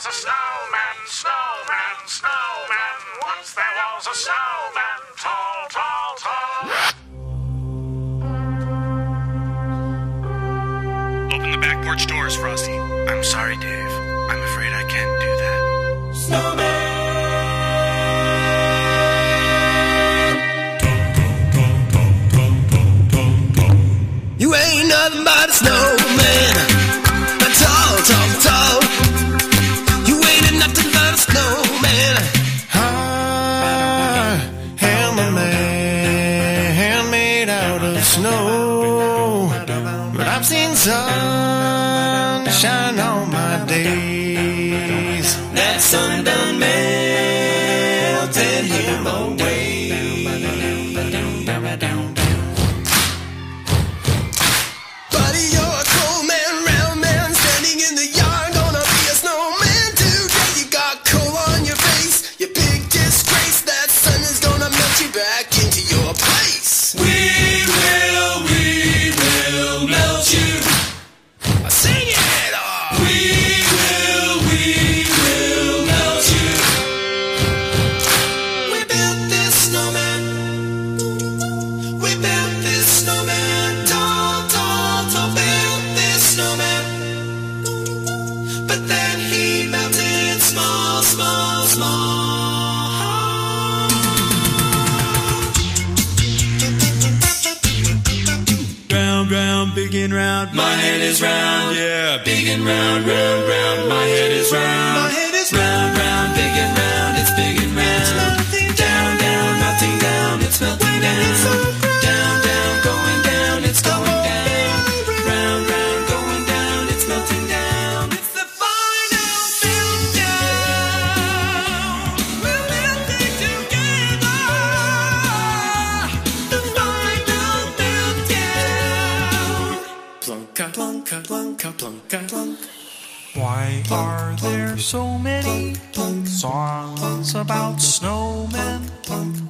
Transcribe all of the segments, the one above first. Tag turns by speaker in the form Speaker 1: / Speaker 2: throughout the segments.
Speaker 1: was a snowman, snowman, snowman. Once there was a snowman, tall, tall, tall.
Speaker 2: Open the back porch doors, Frosty.
Speaker 3: I'm sorry, Dave. I'm afraid I can't do that.
Speaker 4: Snowman! You ain't nothing but a
Speaker 5: snow. but I've seen sunshine all my days.
Speaker 4: That sun done melted him away. you.
Speaker 6: round,
Speaker 4: my head is round.
Speaker 6: Yeah,
Speaker 4: big and round, round, round, my head is round.
Speaker 6: My head is
Speaker 4: round. Blanca, Blanca, Blanca, Blanca.
Speaker 6: Why are there so many songs about snowmen?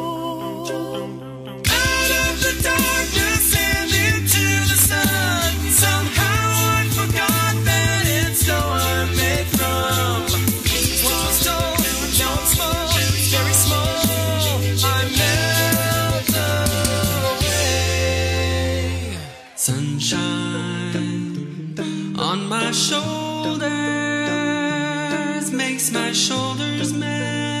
Speaker 4: Sunshine on my shoulders makes my shoulders melt.